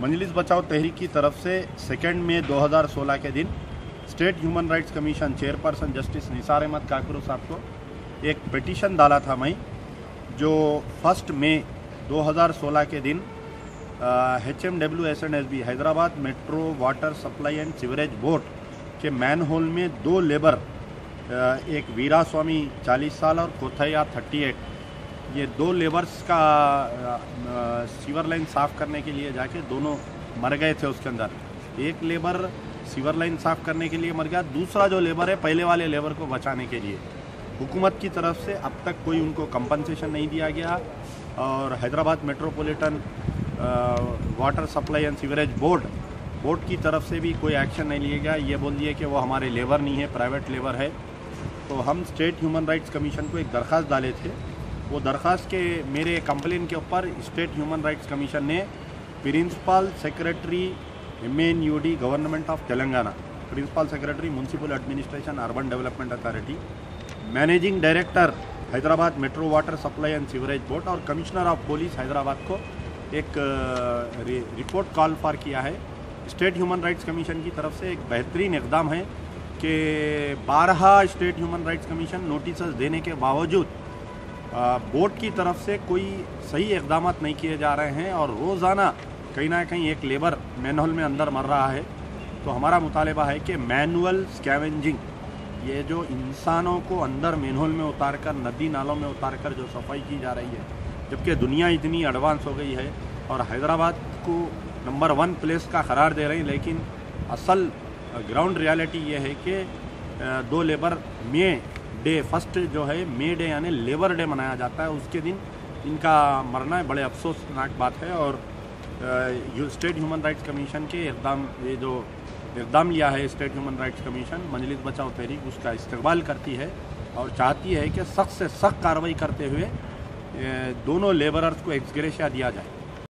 मंजलिस बचाओ तहरीक की तरफ़ से सेकेंड मई 2016 के दिन state human rights commission chairperson justice Nisar Ahmad Kakroo साहब को एक पिटीशन डाला था मैं जो फ़र्स्ट मई 2016 के दिन H M W S and S B Hyderabad metro water supply and sewerage board के मैन होल में दो लेबर एक वीरा स्वामी 40 साल और कोथैया 38 ये दो लेबर्स का सीवर लाइन साफ़ करने के लिए जाके दोनों मर गए थे उसके अंदर। एक लेबर सीवर लाइन साफ़ करने के लिए मर गया, दूसरा जो लेबर है, पहले वाले लेबर को बचाने के लिए। हुकूमत की तरफ़ से अब तक कोई उनको कंपनसेशन नहीं दिया गया और Hyderabad metropolitan water supply and sewerage board board की तरफ़ से भी कोई एक्शन नहीं लिया गया। ये बोल दिए कि वो हमारे लेबर नहीं है प्राइवेट लेबर है। तो हम स्टेट ह्यूमन राइट्स कमीशन को एक दरख्वास्त डाले थे वो दरख्वास्त के मेरे कंप्लेन के ऊपर स्टेट ह्यूमन राइट्स कमीशन ने principal secretary M N U D government of Telangana, principal secretary municipal administration urban development authority managing director Hyderabad metro water supply and sewerage board और कमिश्नर ऑफ़ पुलिस हैदराबाद को एक report call for किया है। State human rights commission की तरफ़ से एक बेहतरीन इकदाम है कि बारह state human rights commission notice देने के बावजूद बोर्ड की तरफ़ से कोई सही इकदाम नहीं किए जा रहे हैं और रोज़ाना कहीं ना कहीं एक लेबर मैनहोल में अंदर मर रहा है। तो हमारा मुतालबा है कि मैनुअल स्कैवेंजिंग, ये जो इंसानों को अंदर मैनहोल में उतार कर नदी नालों में उतार कर जो सफ़ाई की जा रही है, जबकि दुनिया इतनी एडवांस हो गई है और हैदराबाद को नंबर वन प्लेस का करार दे रही लेकिन असल ग्राउंड रियलिटी ये है कि दो लेबर में डे, फ़र्स्ट जो है, मे डे, यानी लेबर डे मनाया जाता है। उसके दिन इनका मरना है, बड़े अफसोसनाक बात है। और स्टेट ह्यूमन राइट्स कमीशन के इकदाम, ये जो इकदाम लिया है, state human rights commission, Majlis Bachao Tehreek, उसका इस्तेबाल करती है और चाहती है कि सख्त से सख्त कार्रवाई करते हुए दोनों लेबरर्स को एक्सग्रेशिया दिया जाए।